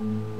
嗯